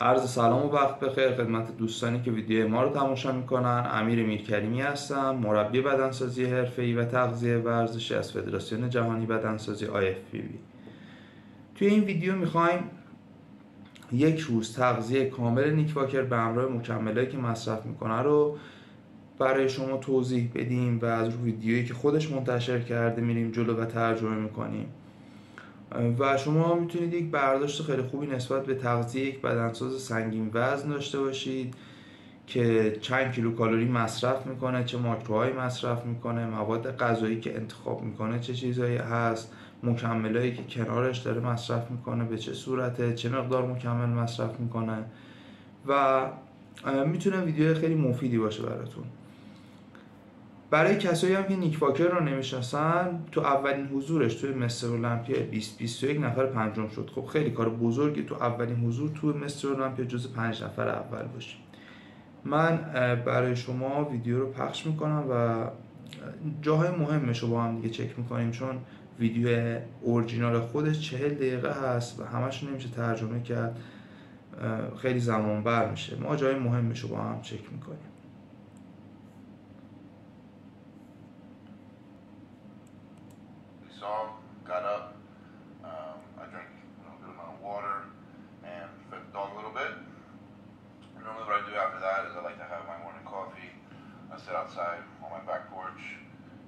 عرض سلام و وقت بخیر خدمت دوستانی که ویدیو ما رو تماشا می‌کنن. امیر میرکریمی هستم مربی بدنسازی حرفه‌ای و تغذیه ورزشی از فدراسیون جهانی بدنسازی IFBB توی این ویدیو می‌خوایم یک روز تغذیه کامل نیک واکر به همراه مکملایی که مصرف می‌کنه رو برای شما توضیح بدیم و از رو ویدیویی که خودش منتشر کرده میریم جلو و ترجمه می‌کنیم. و شما می‌تونید یک برداشت خیلی خوبی نسبت به تغذیه یک بدنساز سنگین وزن داشته باشید که چند کیلو کالری مصرف می‌کنه چه ماکروهایی مصرف می‌کنه مواد غذایی که انتخاب می‌کنه چه چیزهایی هست مکملایی که کنارش داره مصرف می‌کنه به چه صورته چه مقدار مکمل مصرف می‌کنه و می‌تونه ویدیو خیلی مفیدی باشه براتون. برای کسایی هم که نیک واکر رو نمی‌شناسن تو اولین حضورش توی مستر المپیا 2021 نفر پنجم شد. خب خیلی کار بزرگی تو اولین حضور تو مستر المپیا جز پنج نفر اول باشه. من برای شما ویدیو رو پخش می‌کنم و جاهای مهمش رو با هم دیگه چک می‌کنیم. چون ویدیو اورجینال خودش چهل دقیقه هست و همش نمیشه ترجمه کرد. خیلی زمان بر میشه. ما جای مهمش رو با هم چک می‌کنیم got up, um, I drank you know, a good amount of water and fed the dog a little bit. And normally what I do after that is I like to have my morning coffee. I sit outside on my back porch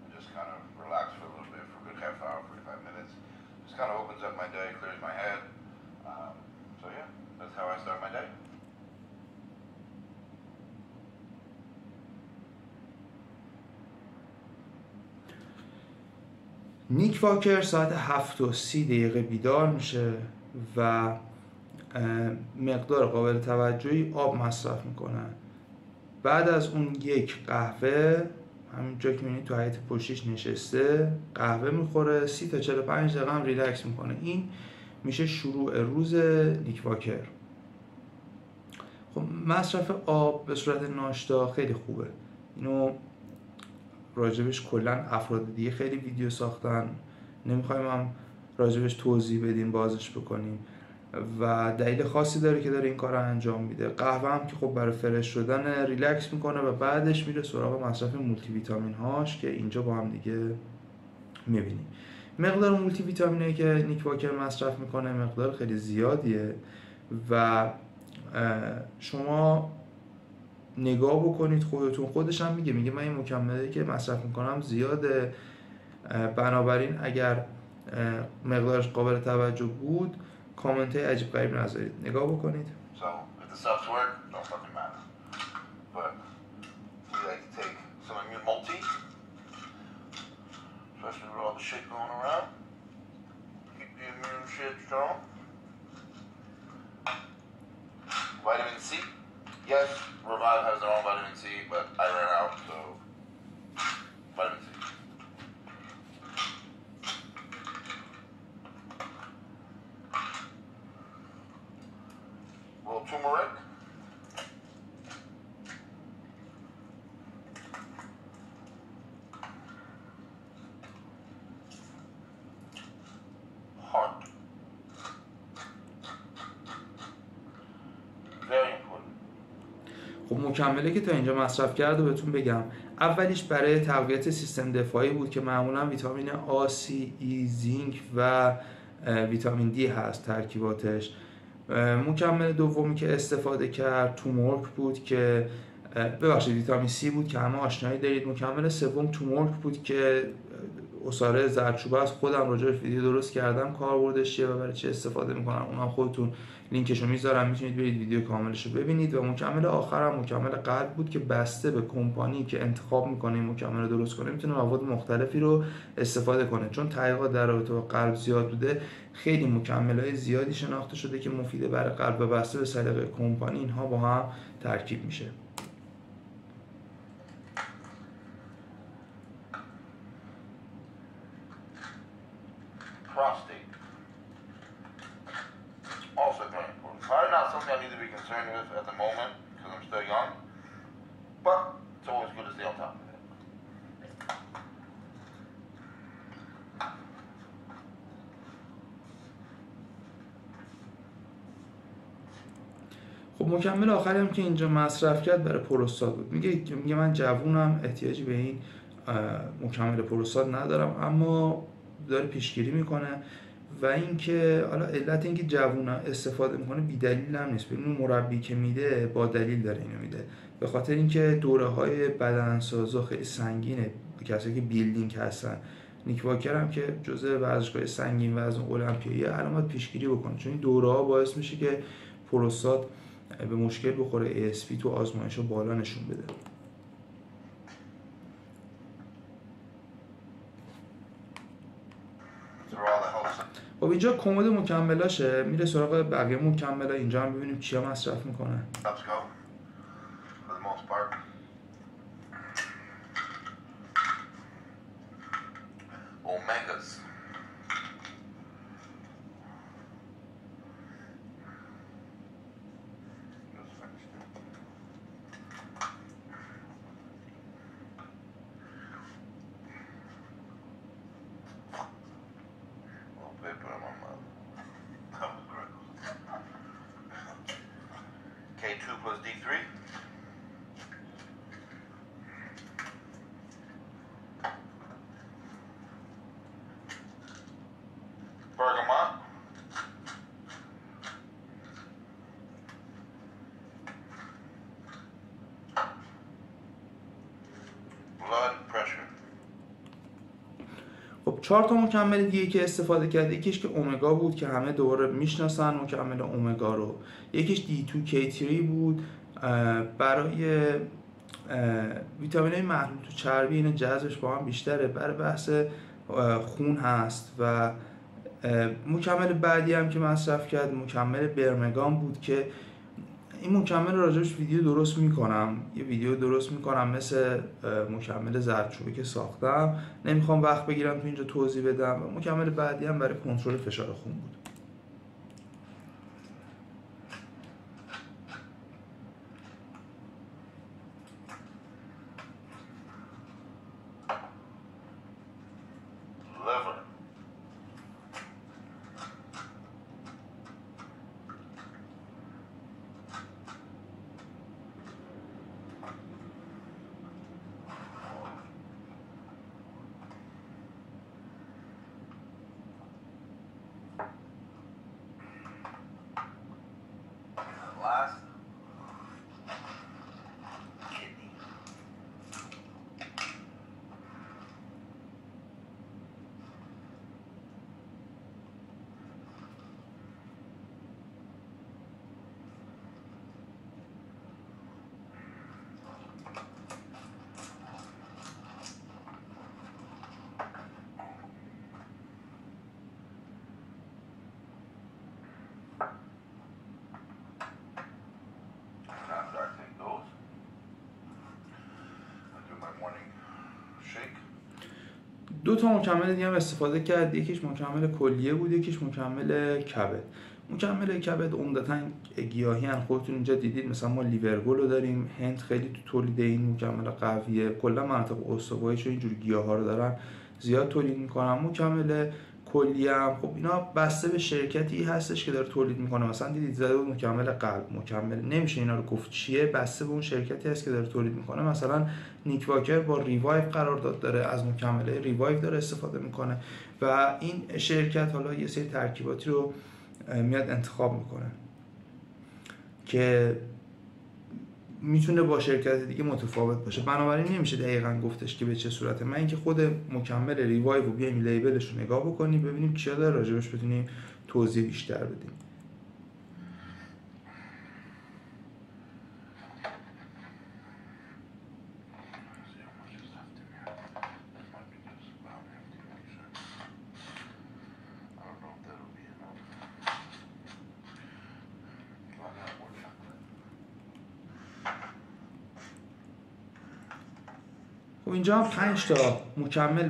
and just kind of relax for a little bit for a good half hour, 45 minutes. Just kind of opens up my day, clears my head. Um, so yeah, that's how I start my day. نیک واکر ساعت هفت و سی دقیقه بیدار میشه و مقدار قابل توجهی آب مصرف می‌کنه. بعد از اون یک قهوه همینجا که تو حیط پشتیش نشسته قهوه می‌خوره سی تا 45 دقیقه هم ریلکس می‌کنه. این میشه شروع روز نیک واکر. خب مصرف آب به صورت ناشتا خیلی خوبه. اینو راجبش کلا افراد دیگه خیلی ویدیو ساختن. نمی‌خوایم هم راجبش توضیح بدیم بازش بکنیم. و دلیل خاصی داره که داره این کار رو انجام میده. قهوه هم که خب برای fresh شدن ریلکس می‌کنه و بعدش میره سراغ مصرف مولتی ویتامین هاش که اینجا با هم دیگه می‌بینیم. مقدار مولتی ویتامینی که نیک واکر مصرف می‌کنه مقدار خیلی زیادیه و شما نگاه بکنید خودتون خودش هم میگه میگه من این مکملی که مصرف می‌کنم زیاده. بنابراین اگر مقدارش قابل توجه بود کامنت های عجیب غریب نذارید. نگاه بکنید. Vitamin C yes, Revive has their own vitamin C, but I ran out, so vitamin C. A little turmeric. خب مکمله که تا اینجا مصرف کرده بهتون بگم اولیش برای تقویت سیستم دفاعی بود که معمولا ویتامین آ سی ای زینک و ویتامین دی هست ترکیباتش. مکمل دومی که استفاده کرد تومورک بود که ببخشید ویتامین سی بود که همه آشنایی دارید. مکمل سوم تومورک بود که اصاره زردچوبه از خودم راجع به ویدیو درست کردم. کاربردش چیه و برای چه استفاده می‌کنم؟ اونم خودتون لینکشو می‌ذارم. می‌تونید برید ویدیو کاملش رو ببینید و مکمل آخرم مکمل قلب بود که بسته به کمپانی که انتخاب می‌کنه این مکمل رو درست کنه می‌تونه مواد مختلفی رو استفاده کنه. چون تحقیقات در رابطه با قلب زیاد بوده خیلی مکمل های زیادی شناخته شده که مفیده برای قلب و بسته به سلیقه کمپانی اینها با هم ترکیب میشه. Also very important. Probably not something I need to be concerned with at the moment because I'm still young, but it's always good to stay on top of it. خب مکمل آخری هم که اینجا مصرف کرد برای پروستات بود میگه میگه من جوونم احتیاجی به این مکمل پروستات ندارم اما داره پیشگیری می‌کنه و اینکه حالا علت اینکه جوون استفاده می‌کنه بی دلیل هم نیست. ببینید مربی که میده با دلیل داره اینو میده. به خاطر اینکه دوره های بدنسازا خیلی سنگینه. کسایی که بیلدینگ هستن. نیک واکر هم که جزء ورزشگاه سنگین وزن المپیایی علامت پیشگیری بکنه. چون این دوره ها باعث میشه که پروستات به مشکل بخوره. ASP تو آزمایش بالا نشون بده. خب اینجا کمد مکملاشه میره سراغ بقیه مکملا اینجا هم ببینیم چیا مصرف می‌کنه خب چهار تا مکمل دیگه که استفاده کرده یکیش که اومگا بود که همه دوباره می‌شناسن مکمل اومگا رو. یکیش D2K3 بود برای ویتامین محلول تو چربی این جذبش با هم بیشتره. برای بحث خون هست و مکمل بعدی هم که مصرف کرد مکمل برمگان بود که این مکمل راجبش ویدیو درست می‌کنم. یه ویدیو درست می‌کنم مثل مکمل زردچوبی که ساختم. نمی‌خوام وقت بگیرم تو اینجا توضیح بدم. مکمل بعدی هم برای کنترل فشار خون بود. دو تا مکمل دیگه هم استفاده کرد. یکیش مکمل کلیه بود یکیش مکمل کبد. مکمل کبد عمدتا گیاهی هن. خودتون اینجا دیدید مثلا ما لیورگول رو داریم. هند خیلی تو تولید این مکمل قویه. کلا مناطق استواییش اینجور گیاه ها رو دارن زیاد تولید می‌کنن. مکمل کلی هم. خب اینا بسته به شرکتی هستش که داره تولید می‌کنه. مثلا دیدید زده مکمل قلب. مکمل نمیشه اینا رو گفت. چیه؟ بسته به اون شرکتی هست که داره تولید می‌کنه. مثلا نیک واکر با Revive قرارداد داره. از مکمل Revive داره استفاده می‌کنه. و این شرکت حالا یه سری ترکیباتی رو میاد انتخاب می‌کنه. که می‌تونه با شرکت دیگه متفاوت باشه. بنابراین نمیشه دقیقا گفتش که به چه صورته. من اینکه خود مکمل Revive بیایم label ش رو نگاه بکنیم ببینیم چیا داره راجبش بتونیم توضیح بیشتر بدیم. خب اینجا هم 5 تا مکمل برداشت که بره یه دونه شیک صبحگاهی درست کنه. اولین چیزی که می‌خواد ترکیب بکنه فیبره fat fingers. I mean, کلاژن و فیبر تا اینجا توی شیک صبحگاهیشه This is a game changer right here if you have digestive problems. I never had digestive problems, but like I would always have trouble definitely mid all season eating a bunch of food. This is gives me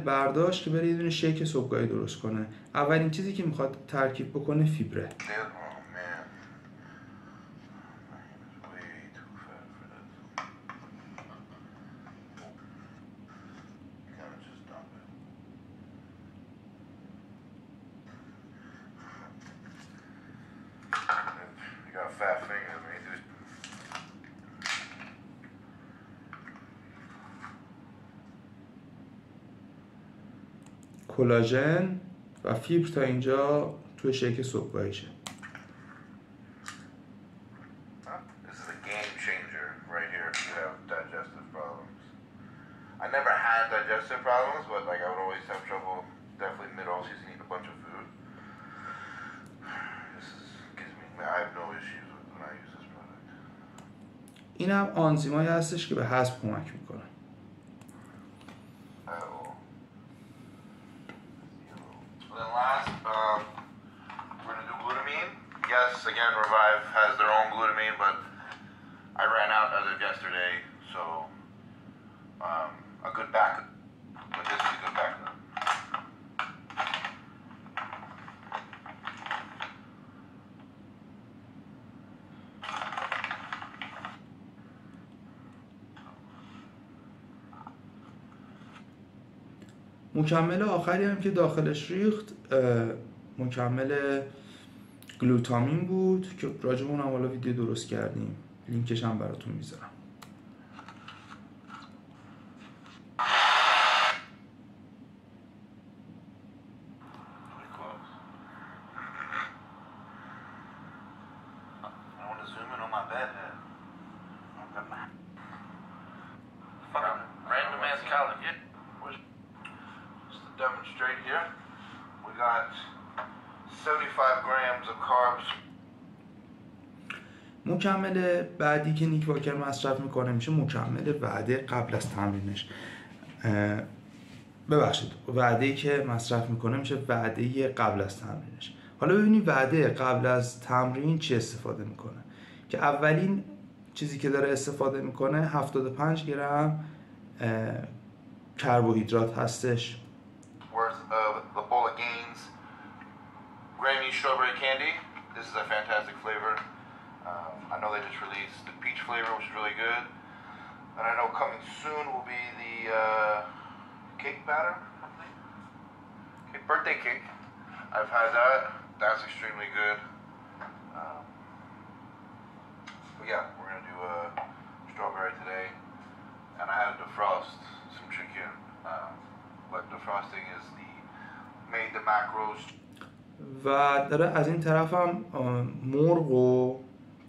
I have no issues with when I use this product. این هم آنزیمایی هستش که به هضم کمک می‌کنه. Yes, again, Revive has their own glutamine, but I ran out as of yesterday, so um, a good backup. But this is a good backup. مکمل آخری هم که داخلش ریخت اه، مکمل گلوتامین بود که راجع اونم حالا ویدیو درست کردیم. لینکش هم براتون می‌ذارم Pretty close. I want to zoom in on my bed head. I've got my fucking random ass calorie. Yeah. Where's- Just to demonstrate here, we got 75 grams of carbs. مکمل بعدی که نیک واکر مصرف می‌کنه میشه مکمل وعده قبل از تمرینش. ببخشید وعده که مصرف می‌کنه میشه وعده قبل از تمرینش. حالا ببینید وعده قبل از تمرین چی استفاده می‌کنه. که اولین چیزی که داره استفاده می‌کنه 75 گرم کربوهیدرات هستش. Grammy Strawberry Candy. This is a fantastic flavor. Um, I know they just released the peach flavor, which is really good. And I know coming soon will be the uh, cake batter, I think. Okay, birthday cake. I've had that. That's extremely good. Um, but yeah, we're gonna do uh, strawberry today. And I had to defrost some chicken. Um, but defrosting is the made the macros. و داره از این طرف هم آه، مرغ و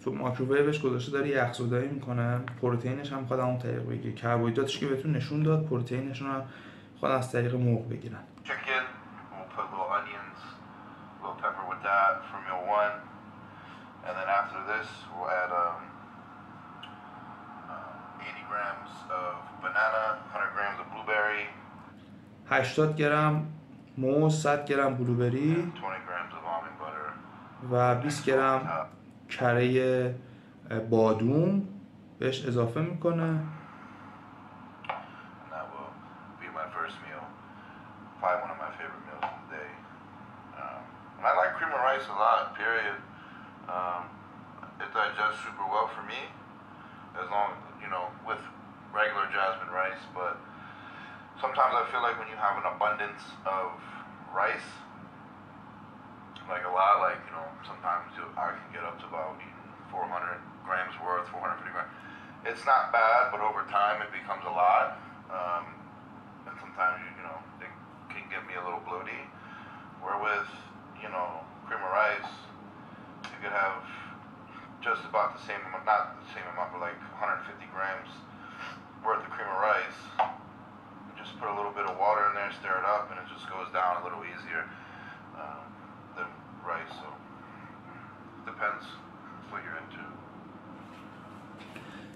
تو ماکروویوش گذاشته داره یخزودایی می‌کنه پروتئینش هم می‌خواد همون طریق بگیره کربوهیدراتش که بهتون نشون داد پروتئینشون هم می‌خواد از طریق مرغ بگیرن chicken. and We'll put little onions, little pepper with that for meal one. And then after this, we'll add 80 grams of banana, 100 grams of blueberry, 80 گرم موز 100 گرم بلوبری 20 grams of almond butter. و 20 گرم. کره بادوم بهش اضافه می‌کنه And that will be my first meal. Probably one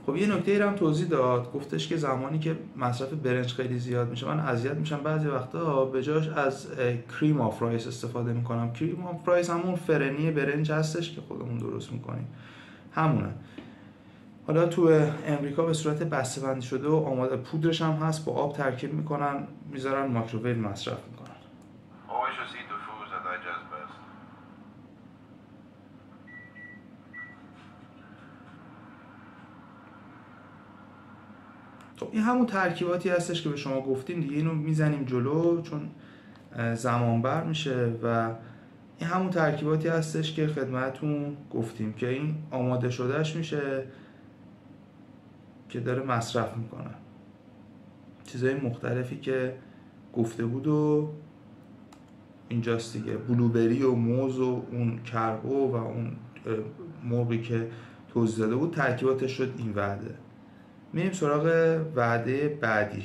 خب یه نکته ای هم توضیح داد گفتش که زمانی که مصرف برنج خیلی زیاد میشه من اذیت میشم بعضی وقتا به جاش از cream of rice استفاده می‌کنم. cream of rice همون فرنی برنج هستش که خودمون درست می‌کنیم. همونه. حالا تو امریکا به صورت بسته بندی شده و آماده پودرش هم هست با آب ترکیب می‌کنن می‌ذارن مایکروویو مصرف می‌کنن. خب این همون ترکیباتی هستش که به شما گفتیم دیگه اینو می‌زنیم جلو چون زمان بر میشه و این همون ترکیباتی هستش که خدمتون گفتیم که این آماده شدهش میشه که داره مصرف می‌کنه. چیزهای مختلفی که گفته بود و اینجاست دیگه. بلوبری و موز و اون کربو و اون مرغی که توضیح داده بود ترکیباتش شد این وعده. میریم سراغ وعده بعدی.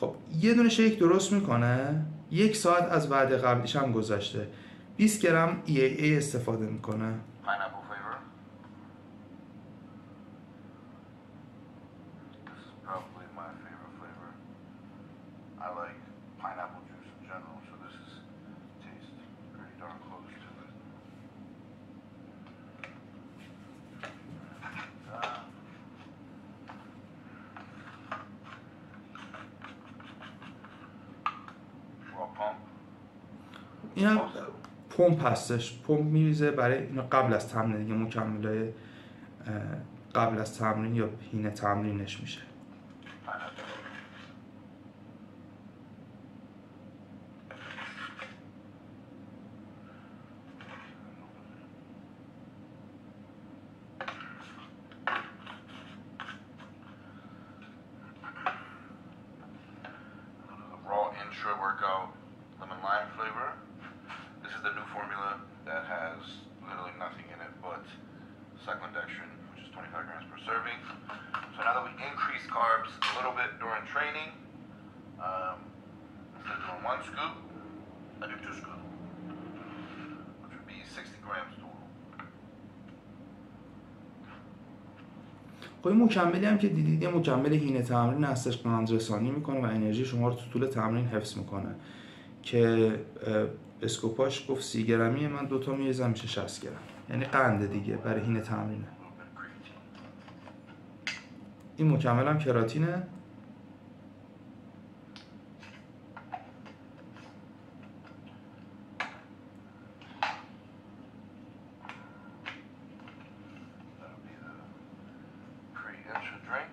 خب یه دونه شیک درست می‌کنه. یک ساعت از وعده قبلیش هم گذاشته 20 گرم EAA استفاده می‌کنه. هستش پمپ میریزه. برای اینا قبل از تمرین دیگه مکملای قبل از تمرین یا حین تمرینش میشه Pineapple. A raw intra workout lemon lime flavor. This is the new formula that has literally nothing in it but section, which is 25 grams per serving. So now that we increase carbs a little bit during training, um, instead of doing one scoop, I do two scoops. خب این مکملی هم که دیدید یه مکمل هینه تمرین هستش قند رسانی می‌کنه و انرژی شما رو تو طول تمرین حفظ می‌کنه که اسکوپاش گفت سی گرمی من دوتا میریزم میشه 60 گرم یعنی قنده دیگه برای هینه تمرینه. این مکمل هم کراتینه That'll be the pre-intra drink.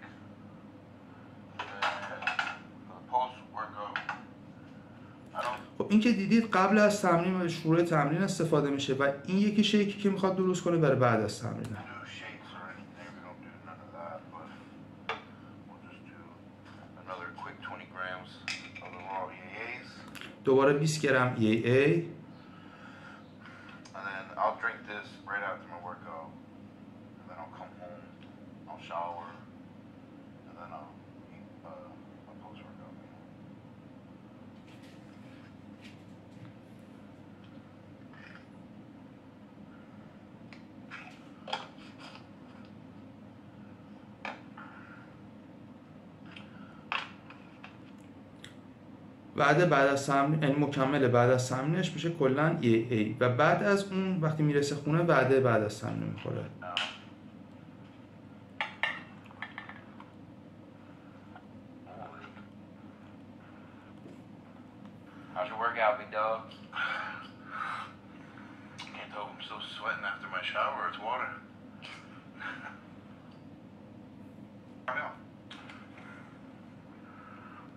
And for the post-workout, I don't خب این که دیدید قبل از تمرین و شروع تمرین استفاده میشه و این یکی شیکی که می‌خواد درست کنه برای بعد از تمرینه do shakes or anything. We don't do none of that, but we'll just do another quick 20 grams of the raw EAAs. دوباره 20 گرم EAA And then I'll drink this right after my workout. And then I'll come home, I'll shower, and then I'll eat uh, my post-workout meal. بعد بعد از تمرین یعنی مکمل بعد از تمرینش میشه کلا EAA و بعد از اون وقتی می‌رسه خونه بعد بعد از تمرین می‌خوره Now, How's your workout, big dog? can't tell if I'm still sweating after my shower. It's water. meal.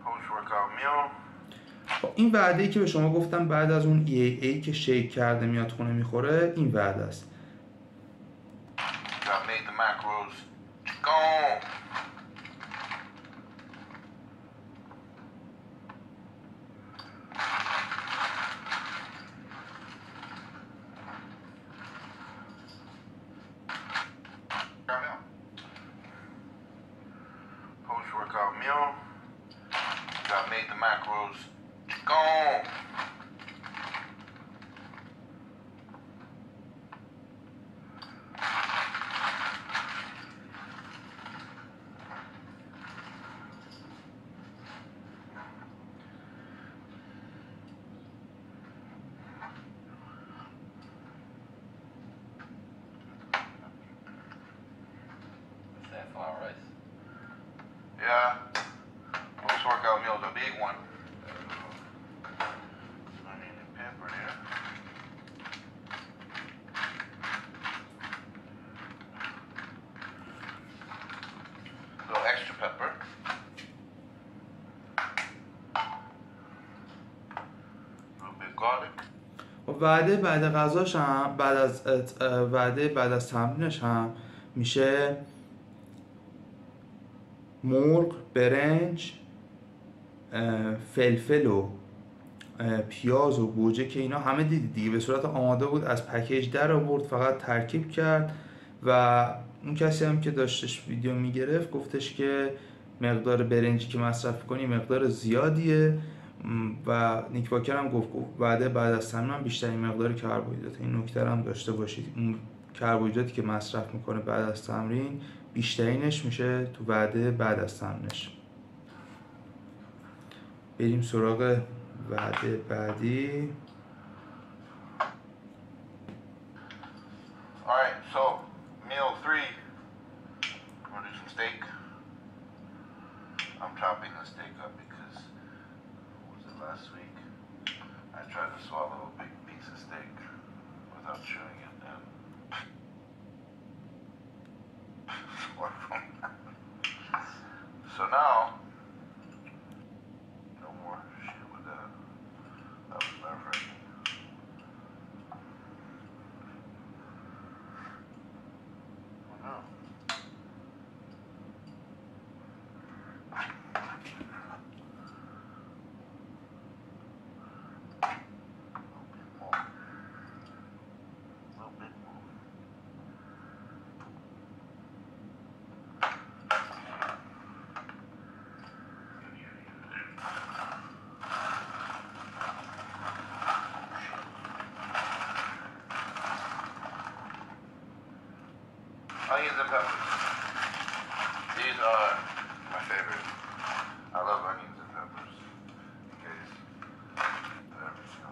Post-workout meal. خب این وعده ای که به شما گفتم بعد از اون EAA که شیک کرده میاد خونه می‌خوره این وعده است. Post workout meal. Got made the macros. Gone. What's that flour rice? Yeah. Post workout meal's a big one. Onion and pepper there. A little extra pepper. A little bit garlic. خب وعده بعد غذاش هم بعد از وعده بعد از تمرینش هم میشه مرغ برنج فلفل و پیاز و گوجه که اینا همه دیدی دیگه. به صورت آماده بود از پکیج در آورد فقط ترکیب کرد و اون کسی هم که داشتش ویدیو می‌گرفت گفتش که مقدار برنجی که مصرف کنی مقدار زیادیه. و نیک باکر هم گفت بعد بعد از تمرین بیشترین مقدار کربوهیدرات. این نکته هم داشته باشید. اون کربوهیدراتی که مصرف می‌کنه بعد از تمرین بیشترینش میشه تو وعده بعد از تمرینش. بریم سراغ وعده بعدی Alright, so meal three. We're do some steak. I'm chopping the steak up because what was it last week? I tried to swallow a big piece of steak without chewing it and so now no more shit with that. That was nerve wracking. Oh no. A little bit more. A little bit more. Onions and peppers. These are my favorite. I love onions and peppers. In case. We go.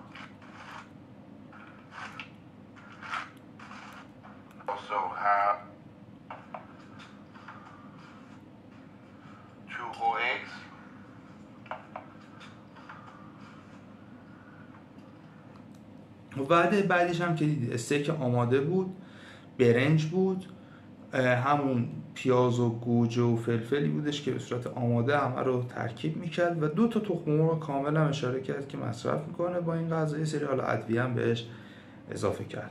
Also have two whole eggs. وعده بعدیش هم که دیدی استیک آماده بود برنج بود همون پیاز و گوجه و فلفلی بودش که به صورت آماده همه رو ترکیب می‌کرد و دو تا تخم مرغ کامل هم اشاره کرد که مصرف می‌کنه با این غذا. یه سری حالا ادویه هم بهش اضافه کرد.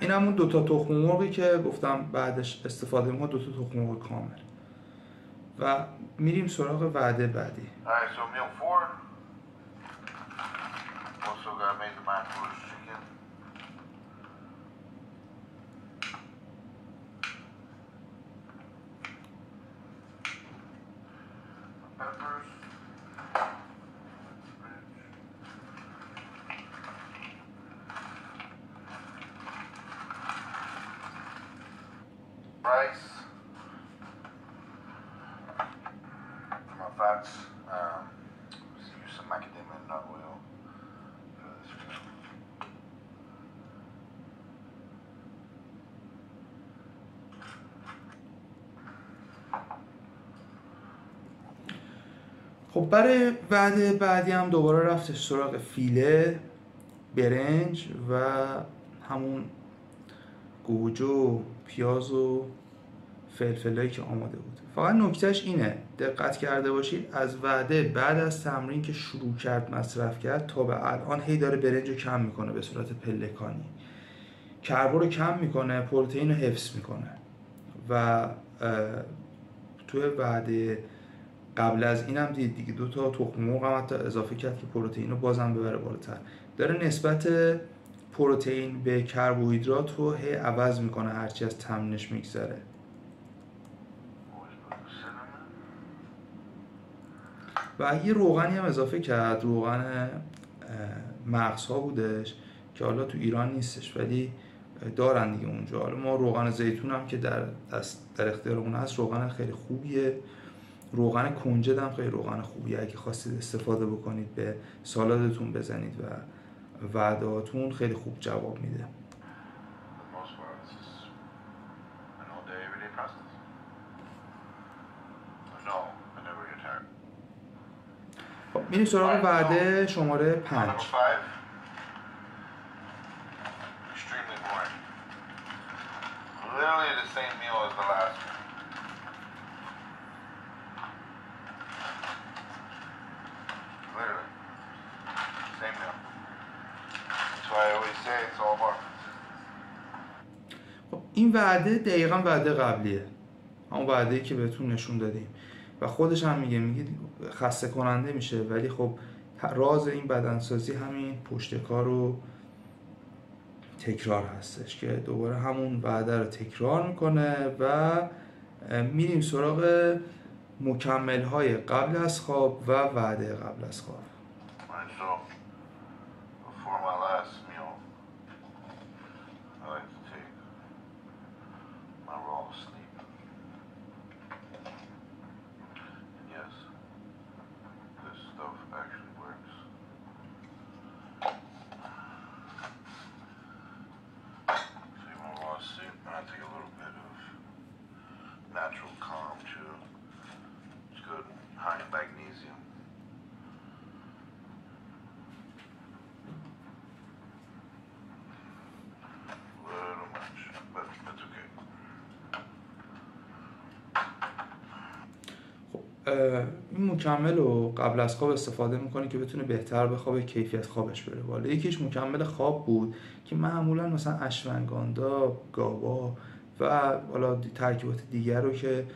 این همون دو تا تخم مرغی که گفتم بعدش استفاده ما دو تا تخم مرغ کامل. و میریم سراغ وعده بعدی Alright, so meal four. Also got made the mindfulness chicken. Peppers. Rice. For my fats, um, use some macadamia nut oil for this meal. خب برای وعده بعدی هم دوباره رفتش سراغ فیله برنج و همون گوجه پیاز و فلفلایی که آماده بود. فقط نکتهش اینه دقت کرده باشید از وعده بعد از تمرین که شروع کرد مصرف کرد تا به الان هی داره برنج رو کم می‌کنه به صورت پلکانی. کربو رو کم می‌کنه پروتئین رو حفظ می‌کنه. و توی وعده قبل از اینم دید دیگه دو تا تخم مرغ هم حتی اضافه کرد که پروتئین رو بازم ببره بالاتر. داره نسبت پروتئین به کربوهیدرات رو هی عوض می‌کنه هرچی از تمرینش میگذره. و یه روغنی هم اضافه کرد روغن مغزها بودش که حالا تو ایران نیستش ولی دارن دیگه اونجا. حالا ما روغن زیتون هم که در در اختیارمون هست روغن خیلی خوبیه. روغن کنجد هم خیلی روغن خوبیه. اگه خواستید استفاده بکنید به سالادتون بزنید و وعدهاتون خیلی خوب جواب میده. خب میریم سراغ وعده شماره پنج five. Extremely boring. Literally the same meal as the last one. Literally. Same meal. That's why I always say it's all about خب این وعده دقیقا وعده قبلیه. همون وعده ای که بهتون نشون دادیم. و خودش هم میگه میگه خسته کننده میشه. ولی خب راز این بدنسازی همین پشت کار و تکرار هستش که دوباره همون وعده رو تکرار می‌کنه و میریم سراغ مکمل های قبل از خواب و وعده قبل از خواب Alright, so before my last meal, I like to take my raw sleep. And yes, this stuff actually works. Take my raw sleep, and I take a little bit of natural calm too. It's good, high in magnesium. خب این مکمل رو قبل از خواب استفاده می‌کنه که بتونه بهتر بخوابه کیفیت خوابش بره بالا یکیش مکمل خواب بود که معمولا مثلا اشونگاندا گاوا و حالا ترکیبات دیگر رو که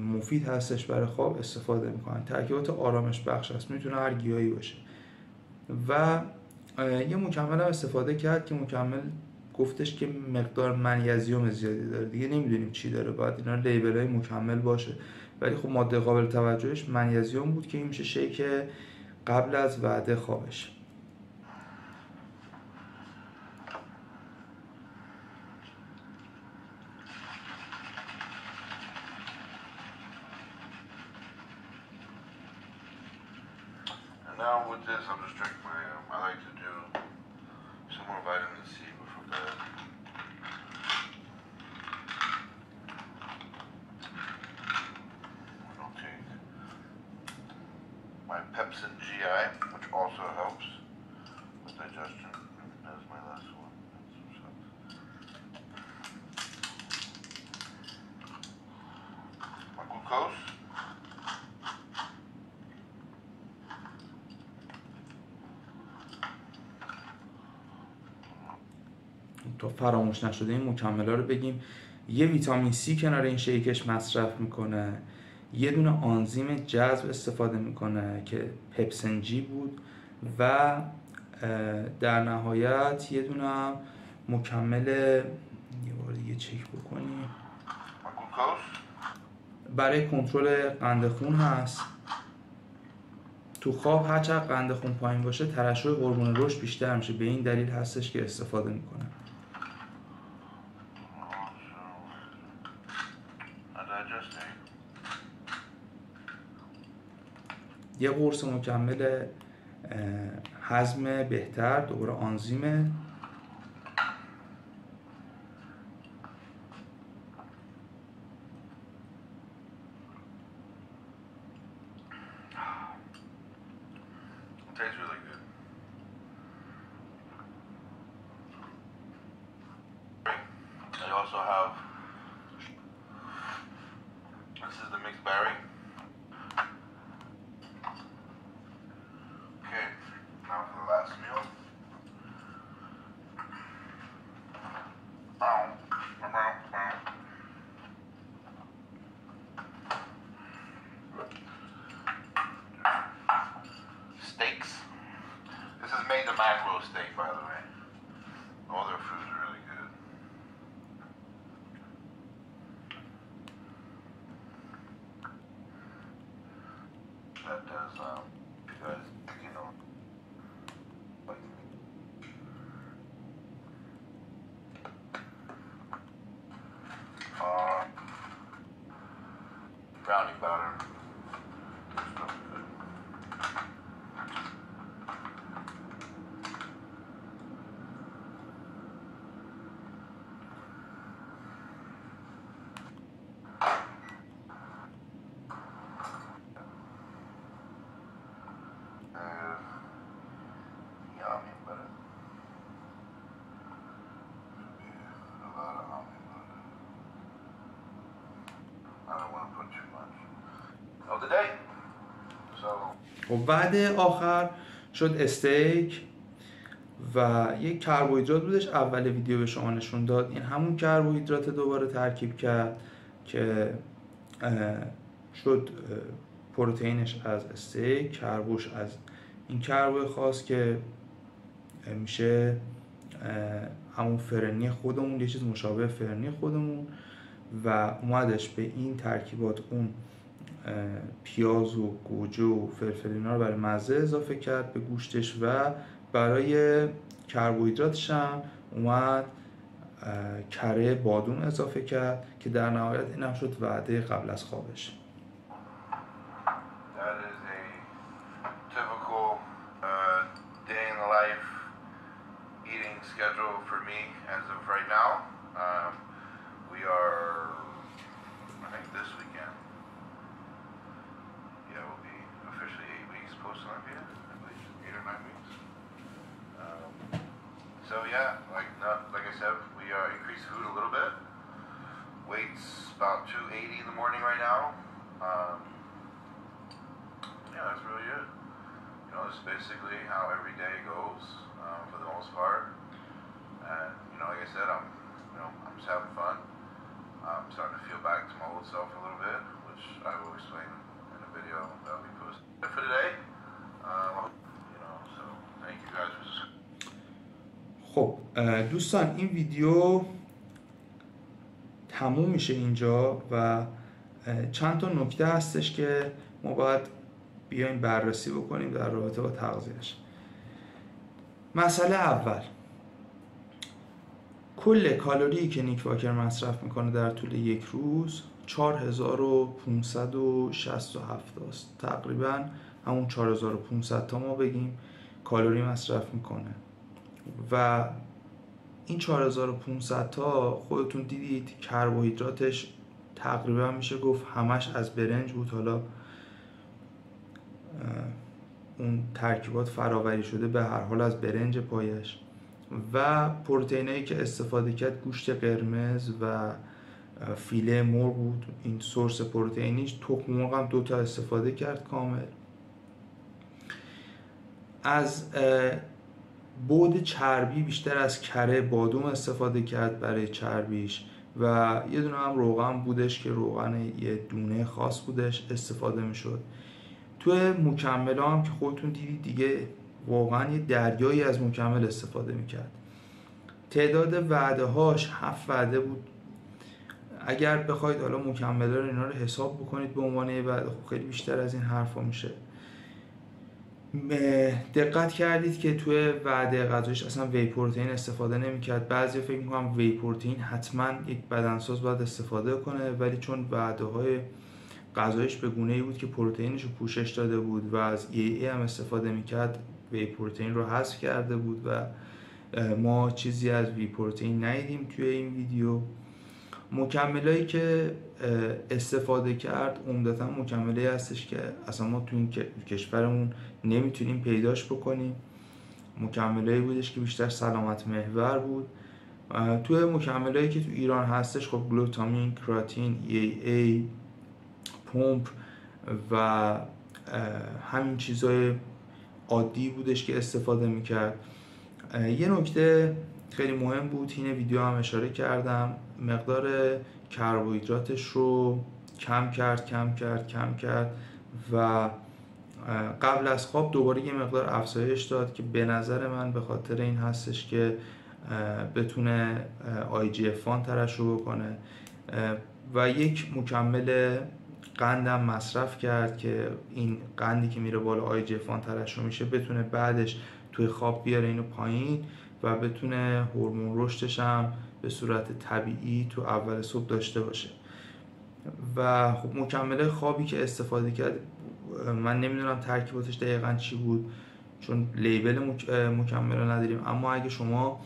مفید هستش برای خواب استفاده می‌کنن. ترکیبات آرامش بخش هست. می‌تونه هر گیاهی باشه. و یه مکمل هم استفاده کرد که مکمل گفتش که مقدار منیزیم زیادی داره. دیگه نمی‌دونیم چی داره. باید اینا لیبل های مکمل باشه. ولی خب ماده قابل توجهش منیزیم بود که این میشه شیک قبل از وعده خوابش And now with this, I'm just drinking my. Um, I like to do some more vitamin C before bed. I'll take my GI, which also helps with digestion. فراموش نشده این مکمل رو بگیم یه ویتامین C کنار این شیکش مصرف می‌کنه یه دونه آنزیم جذب استفاده می‌کنه که پپسنجی بود و در نهایت یه دونه هم مکمل یه بار دیگه چک بکنیم. برای کنترل قند خون هست. تو خواب هر چقدر قند خون پایین باشه ترشح هورمون رشد بیشتر میشه. به این دلیل هستش که استفاده می‌کنه Also, my digesting. یه قرص مکمل هضم بهتر دوباره آنزیمه. about her. خب بعد آخر شد استیک و یک کربوهیدرات بودش. اول ویدیو به شما نشون داد. این همون کربوهیدرات دوباره ترکیب کرد که شد پروتئینش از استیک کربوش از این کربو خاص که میشه همون فرنی خودمون یه چیز مشابه فرنی خودمون و اومدش به این ترکیبات. اون پیاز و گوجه و فلفل اینا رو برای مزه اضافه کرد به گوشتش و برای کربوهیدراتش هم اومد کره بادوم اضافه کرد که در نهایت این هم شد وعده قبل از خوابش right now. Um, we are, I think this weekend, weeks post Olympia, I believe, eight or nine weeks. Um, so yeah, like not, like I said, we uh, increased food a little bit. Weight's about 280 in the morning right now. Um, yeah, that's really it. You know, it's basically how every day goes um, for the most part. And you know, like I said, I'm, you know, I'm just having fun. I'm starting to feel back to my old self a little bit, which I will explain in a video that will be posted for today. خب دوستان این ویدیو تموم میشه اینجا و چند تا نکته هستش که ما باید بیایم بررسی بکنیم در رابطه با تغذیهش. مسئله اول. کل کالری که نیک واکر مصرف می‌کنه در طول یک روز 4567 است. تقریبا همون 4500 تا ما بگیم کالری مصرف می‌کنه. و این 4500 تا خودتون دیدید کربوهیدراتش تقریبا میشه گفت همش از برنج بود. حالا اون ترکیبات فراوری شده به هر حال از برنج پایش. و پروتئینایی که استفاده کرد گوشت قرمز و فیله مرغ بود. این سورس پروتئینیش تخم مرغ هم دوتا استفاده کرد کامل. از بود چربی بیشتر از کره بادوم استفاده کرد برای چربیش و یه دونه هم روغن بودش که روغن یه دونه خاص بودش استفاده می‌شد. توی مکمل هم که خودتون دیدید دیگه واقعا یه دریایی از مکمل استفاده می‌کرد. تعداد وعده هاش هفت وعده بود. اگر بخواید حالا مکمل رو اینا رو حساب بکنید به عنوان یه وعده خب خیلی بیشتر از این حرفا میشه. دقت کردید که توی وعده غذایش اصلا وی پروتئین استفاده نمی‌کرد. بعضی فکر می‌کنم وی پروتئین حتما یک بدنساز باید استفاده کنه ولی چون وعده های غذایش به گونه ای بود که پروتئینش رو پوشش داده بود و از ای ای هم استفاده می‌کرد وی پروتئین رو حذف کرده بود و ما چیزی از وی پروتئین ندیدیم توی این ویدیو. مکملایی که استفاده کرد عمدتا مکمله هستش که اصلا ما تو این کشورمون نمی‌تونیم پیداش بکنیم. مکملایی بودش که بیشتر سلامت محور بود. توی مکملایی که تو ایران هستش خب گلوتامین کراتین ای پمپ و همین چیزای عادی بودش که استفاده می‌کرد. یه نکته خیلی مهم بود این ویدیو هم اشاره کردم. مقدار کربوهیدراتش رو کم کرد کم کرد کم کرد و قبل از خواب دوباره یه مقدار افزایش داد که به نظر من به خاطر این هستش که بتونه آی جی افان ترشح بکنه. اه، و یک مکمل قندم مصرف کرد که این قندی که میره بالا آی جی افان ترشح میشه بتونه بعدش توی خواب بیاره اینو پایین و بتونه هورمون رشدش هم به صورت طبیعی تو اول صبح داشته باشه. و خب مکمل خوابی که استفاده کرد من نمی‌دونم ترکیباتش دقیقا چی بود چون لیبل مک- مکمل رو نداریم. اما اگه شما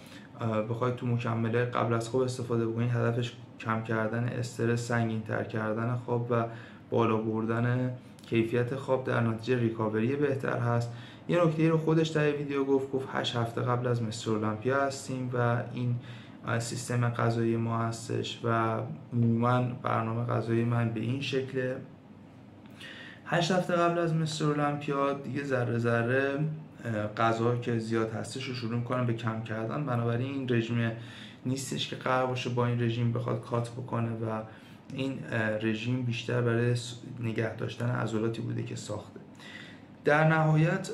بخواید تو مکمله قبل از خواب استفاده بکنید هدفش کم کردن استرس سنگین تر کردن خواب و بالا بردن کیفیت خواب در نتیجه ریکاوری بهتر هست. یه نکته رو خودش در ویدیو گفت گفت 8 هفته قبل از مستر المپیا هستیم و این سیستم غذایی ما هستش و عموما برنامه غذایی من به این شکله. هشت هفته قبل از مستر المپیا دیگه ذره ذره غذا که زیاد هستش رو شروع کنم به کم کردن. بنابراین این رژیم نیستش که قرار باشه با این رژیم بخواد کات بکنه و این رژیم بیشتر برای نگه داشتن عضلاتی بوده که ساخته. در نهایت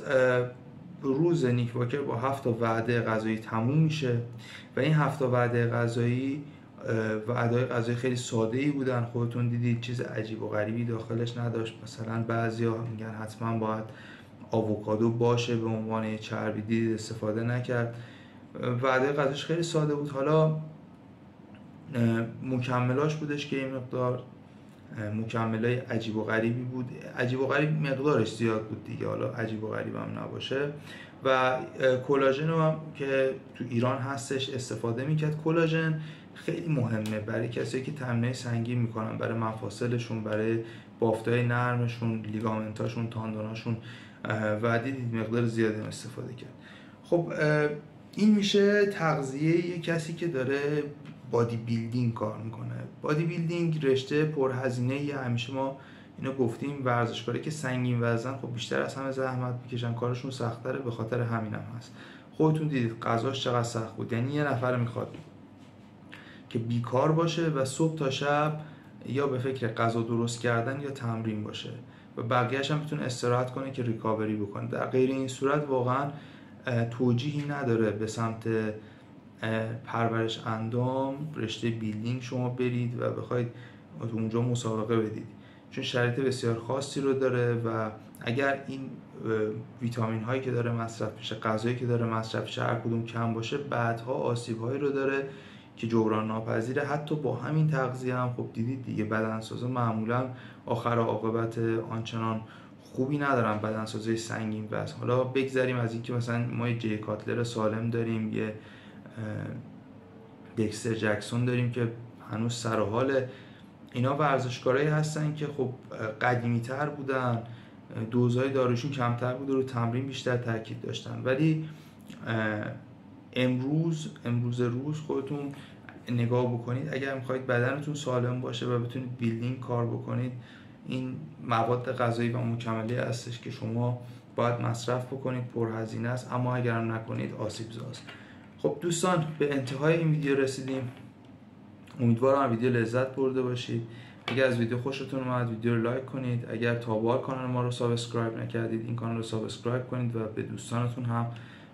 روز نیک واکر با هفت وعده غذایی تموم میشه و این هفت وعده غذایی وعده غذایی خیلی ساده ای بودن. خودتون دیدید چیز عجیب و غریبی داخلش نداشت. مثلا بعضیا میگن حتما باید آووکادو باشه به عنوان چربی. دیدید استفاده نکرد. وعده غذاش خیلی ساده بود. حالا مکملاش بودش که این مقدار مکملای عجیب و غریبی بود. عجیب و غریب مقدارش زیاد بود دیگه. حالا عجیب و غریب هم نباشه. و کلاژن هم که تو ایران هستش استفاده می‌کرد. کلاژن خیلی مهمه برای کسایی که تمرین سنگین می‌کنن برای مفاصلشون برای بافتای نرمشون ligament اشون تاندوناشون و دیدید مقدار زیادی استفاده کرد. خب این میشه تغذیه یه کسی که داره bodybuilding کار می‌کنه. bodybuilding رشته پرهزینه یه همیشه ما اینو گفتیم ورزشکاری که سنگین وزن خب بیشتر از همه زحمت می‌کشن کارشون سختره به خاطر همینم هم هست. خودتون دیدید غذاش چقدر سخت بود. یعنی یه نفر می‌خواد که بیکار باشه و صبح تا شب یا به فکر غذا درست کردن یا تمرین باشه و بقیهش هم بتونه استراحت کنه که ریکاوری بکنه. در غیر این صورت واقعا توجیهی نداره به سمت پرورش اندام رشته بیلدینگ شما برید و بخواید اونجا مسابقه بدید. چون شرایط بسیار خاصی رو داره و اگر این ویتامین هایی که داره مصرف میشه غذایی که داره مصرف میشه هر کدوم کم باشه بعدها آسیب هایی رو داره که جبران ناپذیره. حتی با همین تغذیه هم خب دیدید دیگه بدنسازا معمولا آخر عاقبت آنچنان خوبی ندارن بدنسازی سنگین بس. حالا بگذریم از اینکه مثلا ما یه جی کاتلر سالم داریم یه دکستر جکسون داریم که هنوز سر و حال اینا ورزشکارایی هستن که خب قدیمی تر بودن دوزهای داروشون کمتر بود و رو تمرین بیشتر تاکید داشتن. ولی امروز امروز روز خودتون نگاه بکنید. اگر می‌خواید بدنتون سالم باشه و بتونید building کار بکنید این مواد غذایی و مکمله هستش که شما باید مصرف بکنید پرهزینه است. اما اگر نکنید آسیب زاست. خب دوستان به انتهای این ویدیو رسیدیم. امیدوارم ویدیو لذت برده باشید. اگر از ویدیو خوشتون اومد ویدیو رو like کنید. اگر تا به حال کانال ما رو subscribe نکردید این کانال رو subscribe کنید و به دوستانتون هم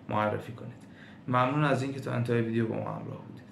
معرفی کنید. ممنون از اینکه تا انتهای ویدیو با ما همراه بودید